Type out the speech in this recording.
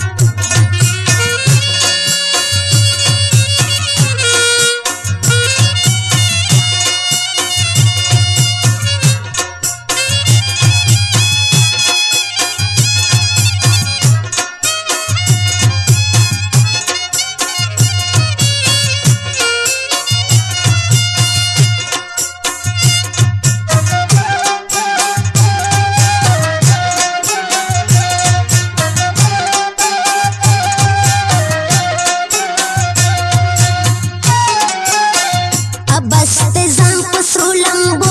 Thank you. بس ته ځان پسرو لمبو